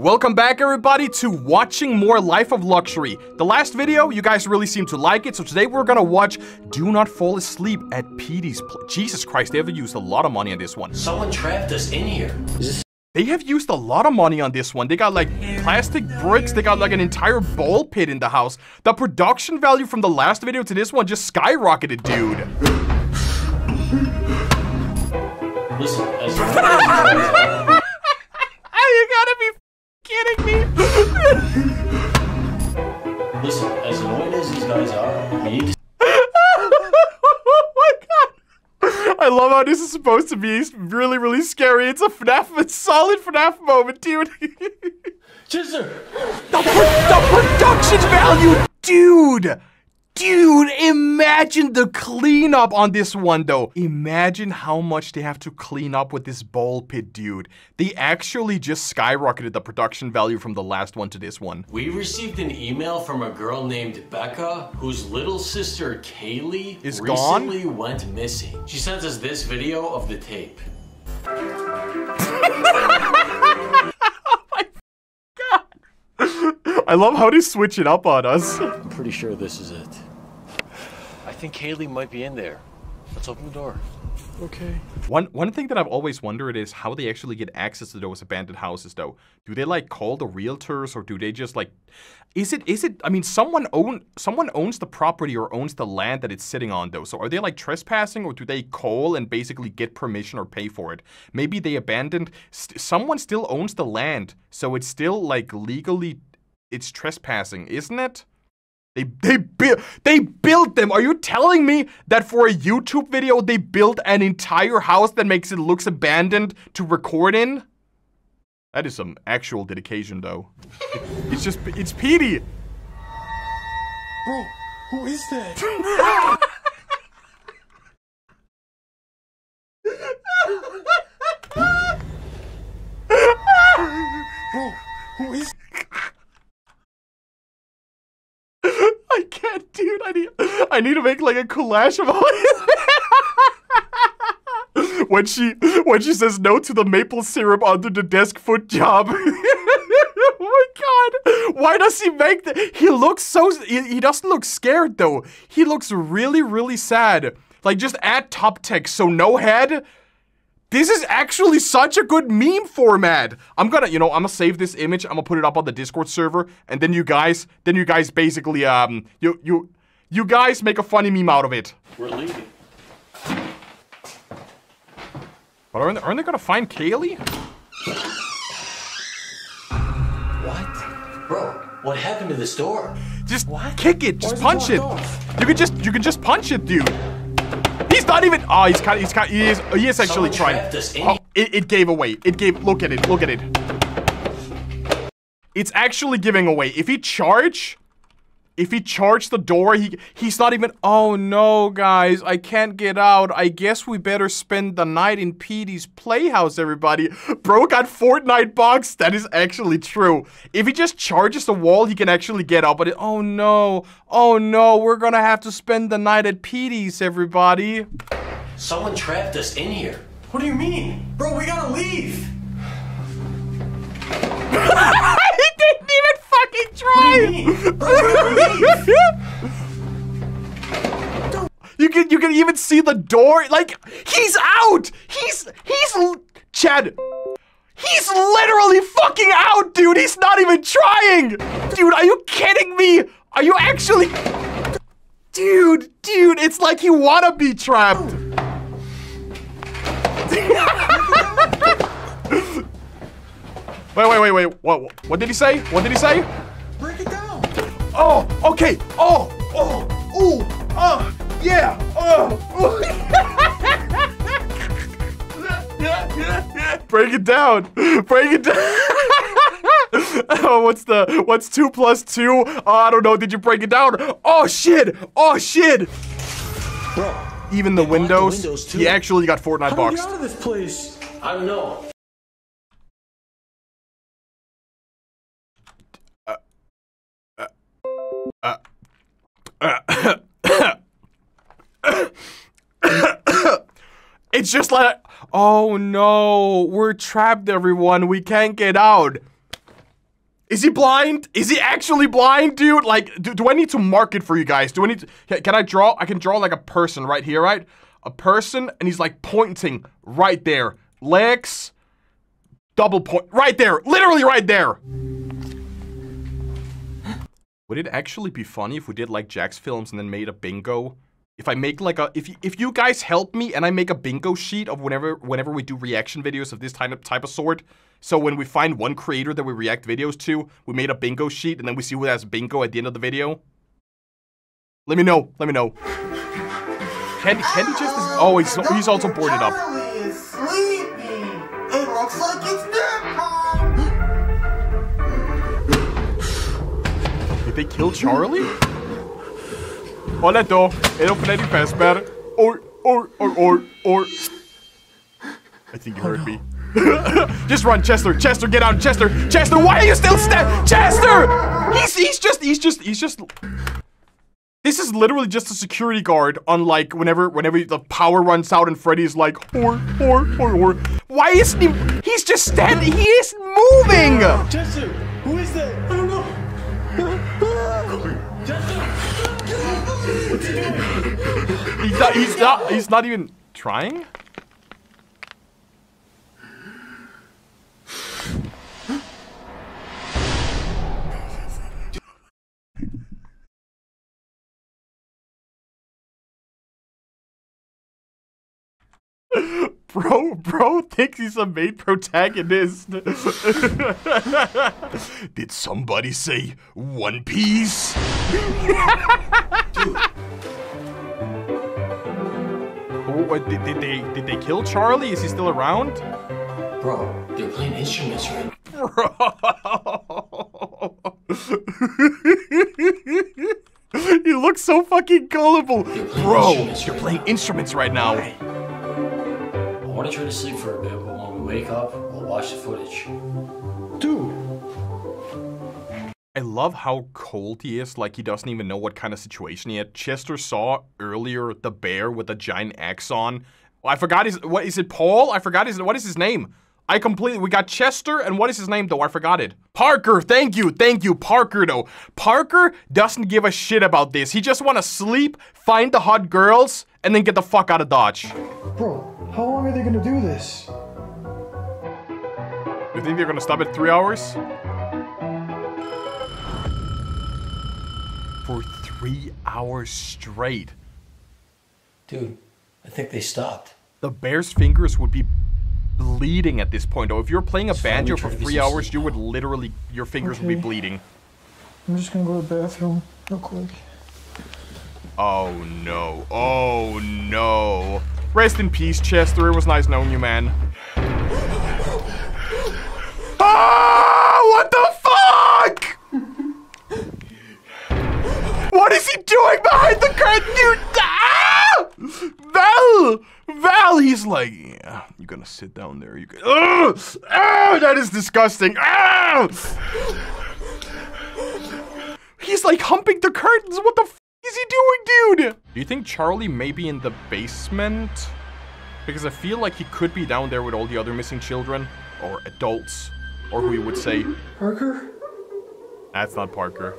Welcome back everybody to watching more Life of Luxury. The last video, you guys really seem to like it, so today we're gonna watch Do Not Fall Asleep at Petey's Jesus Christ, they have used a lot of money on this one. Someone trapped us in here. They have used a lot of money on this one. They got like plastic bricks, they got like an entire ball pit in the house. The production value from the last video to this one just skyrocketed, dude. Listen, supposed to be really, really scary. It's a FNAF, a solid FNAF moment, dude. Chisler! the, pro- the production value, dude. Dude, imagine the cleanup on this one though. Imagine how much they have to clean up with this ball pit, dude. They actually just skyrocketed the production value from the last one to this one. We received an email from a girl named Becca whose little sister Kaylee Is gone? recently went missing. She sent us this video of the tape. I love how they switch it up on us. I'm pretty sure this is it. I think Kaylee might be in there. Let's open the door. Okay. One one thing that I've always wondered is how they actually get access to those abandoned houses though. Do they like call the realtors or do they just like is it is it I mean someone own someone owns the property or owns the land that it's sitting on though. So are they like trespassing or do they call and basically get permission or pay for it? Maybe they abandoned st someone still owns the land. So it's still like legally it's trespassing, isn't it? They they built they built them. Are you telling me that for a YouTube video they built an entire house that makes it looks abandoned to record in? That is some actual dedication though. It- it's just it's Petey. Bro, who is that? Bro, who is I can't, dude. I need I need to make like a collage of all when she when she says no to the maple syrup under the desk foot job. oh my god. Why does he make that? He looks so he, he doesn't look scared though. He looks really really sad. Like just add top text so no head. This is actually such a good meme format. I'm gonna, you know, I'm gonna save this image. I'm gonna put it up on the Discord server, and then you guys, then you guys basically, um, you you you guys make a funny meme out of it. We're leaving. But aren't they, aren't they gonna find Kaylee? What? Bro, what happened to this door? Just kick it. Just is punch it. blocked? You can just you can just punch it, dude. He's not even. Oh, he's kind. He's kind. He is. He is actually Someone trying. trapped Oh, it, it gave away. It gave. Look at it. Look at it. It's actually giving away. If he charge, if he charged the door, he he's not even. Oh no, guys! I can't get out. I guess we better spend the night in Petey's playhouse. Everybody, bro got Fortnite box. That is actually true. If he just charges the wall, he can actually get out. But it, oh no, oh no, we're gonna have to spend the night at Petey's. Everybody. Someone trapped us in here. What do you mean? Bro, we gotta leave! he didn't even fucking! You can you can even see the door. Like he's out. He's he's Chad. He's literally fucking out, dude. He's not even trying. Dude, are you kidding me? Are you actually Dude, dude, it's like you wanna be trapped. wait, wait, wait, wait. What what did he say? What did he say? Break it down! Oh, okay. Oh, oh, ooh, oh, yeah. Oh, ooh. Break it down. Break it down. oh, what's the what's two plus two? Oh, I don't know. Did you break it down? Oh shit. Oh shit. Bro, Even the locked the windows. windows, too. he actually got Fortnite how do we out of this place? I don't know. It's just like, oh no, we're trapped, everyone. We can't get out. Is he blind? Is he actually blind, dude? Like, do, do I need to mark it for you guys? Do I need to, can, can I draw? I can draw like a person right here, right? A person, and he's like pointing right there. Legs, double point, right there, literally right there. Would it actually be funny if we did like Jacksfilms and then made a bingo? If I make like a, if you, if you guys help me and I make a bingo sheet of whenever whenever we do reaction videos of this type of type of sort, so when we find one creator that we react videos to, we made a bingo sheet and then we see who has bingo at the end of the video. Let me know. Let me know. Candy, Candy just is. Oh, he's he's also boarded up. Did they kill Charlie? Hola, då. Är det Freddy Fazbear? Or, or, or, or, or. I think you oh, heard me. just run, Chester. Chester, get out, Chester. Chester, why are you still sta- Chester! He's he's just he's just he's just. This is literally just a security guard. Unlike whenever whenever the power runs out and Freddy's like, or, or, or, or. Why isn't he? He's just standing. He isn't moving. Chester, who is that? He's not. He's not. He's not even trying. Bro, bro thinks he's a main protagonist. Did somebody say One Piece? what, did, did they did they kill Charlie? Is he still around? Bro, they're playing instruments right Bro. he looks so fucking gullible. Bro, you're right playing instruments right now. I want to try to sleep for a bit, but when we wake up, we'll watch the footage. Dude, I love how cold he is, like he doesn't even know what kind of situation he had. Chester saw earlier the bear with a giant axe on. I forgot his what is it Paul? I forgot his what is his name? I completely we got Chester and what is his name though? I forgot it. Parker, thank you, thank you, Parker though. Parker doesn't give a shit about this. He just wanna sleep, find the hot girls, and then get the fuck out of Dodge. bro, how long are they gonna do this? You think they're gonna stop at three hours? Three hours straight. Dude, I think they stopped. The bear's fingers would be bleeding at this point. Oh, if you're playing a It's banjo for try to get three hours, you would literally, your fingers would be bleeding. I'm just gonna go to the bathroom real quick. Oh no. Oh no. Rest in peace, Chester. It was nice knowing you, man. Ah! Gonna sit down there. You can. Ugh! Ah, that is disgusting. Ah! He's like humping the curtains. What the f is he doing, dude? Do you think Charlie may be in the basement? Because I feel like he could be down there with all the other missing children or adults, or who you would say. Parker? That's not Parker.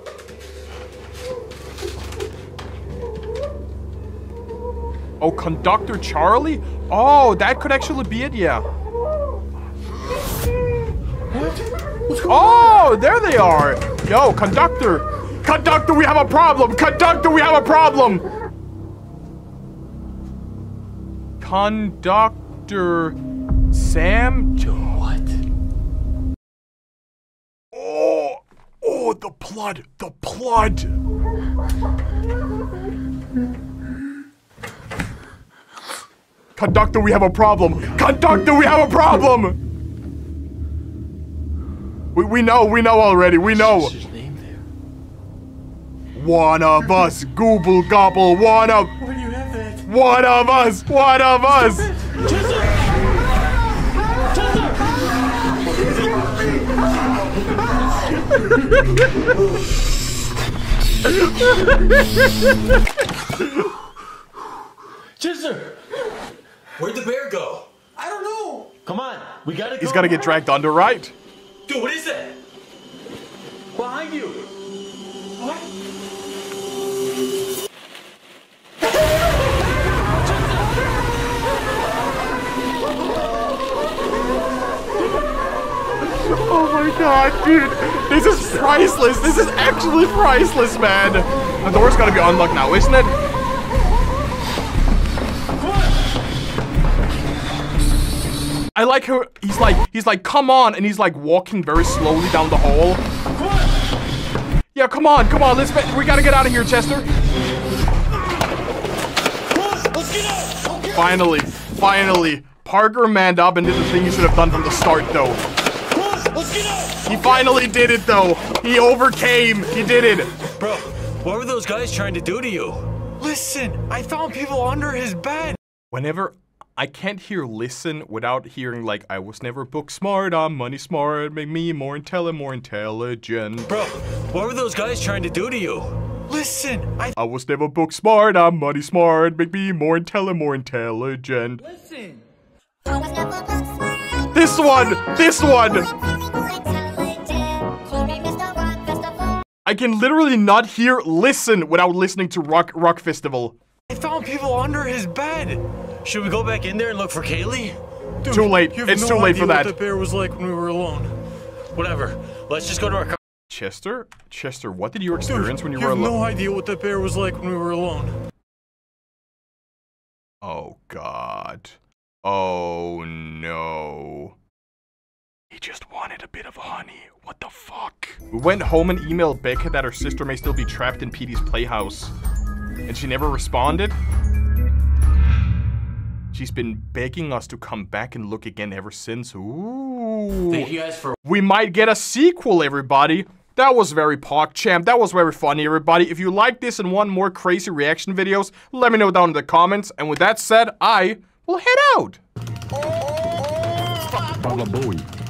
Oh, Conductor Charlie? Oh, that could actually be it, yeah. Oh, there they are. Yo, Conductor. Conductor, we have a problem. Conductor, we have a problem. Conductor Sam What? Oh, oh, the blood, the blood. Conductor, we have a problem. Conductor, we have a problem. We, we know, we know already, we know. What's his name there? One of us, Gooble Gobble, one of, Why do you have that? one of us, one of us. Chester! Where'd the bear go? I don't know. Come on, we gotta go. He's gonna get dragged under, right? Dude, what is that? Behind you! What? Oh my god, dude. This is priceless. This is actually priceless, man. The door's gotta be unlocked now, isn't it? I like how he's like, he's like, come on, and he's like walking very slowly down the hall. Yeah, come on, come on, let's, we gotta get out of here, Chester. Finally, finally. Parker manned up and did the thing he should have done from the start, though. He finally did it, though. He overcame. He did it. Bro, what were those guys trying to do to you? Listen, I found people under his bed. Whenever I can't hear listen without hearing like I was never book smart, I'm money smart, make me more intelligent, more intelligent. Bro, what were those guys trying to do to you? Listen, I I was never book smart, I'm money smart, make me more intelligent, more intelligent. listen. This one, this one. I can literally not hear listen without listening to Rock Rock Festival. I found people under his bed. Should we go back in there and look for Kaylee? Dude, Too late. You have It's no too late idea for what that. the bear was like when we were alone. Whatever. Let's just go to our car. Chester, Chester, what did you Dude, experience when you, you were alone? You have no idea what the bear was like when we were alone. Oh god. Oh no. He just wanted a bit of honey. What the fuck? We went home and emailed Becca that her sister may still be trapped in Petey's playhouse. And she never responded? She's been begging us to come back and look again ever since. Ooh. Thank you guys for We might get a sequel, everybody. That was very PogChamp. That was very funny, everybody. If you like this and want more crazy reaction videos, let me know down in the comments. And with that said, I will head out. Baba Booey.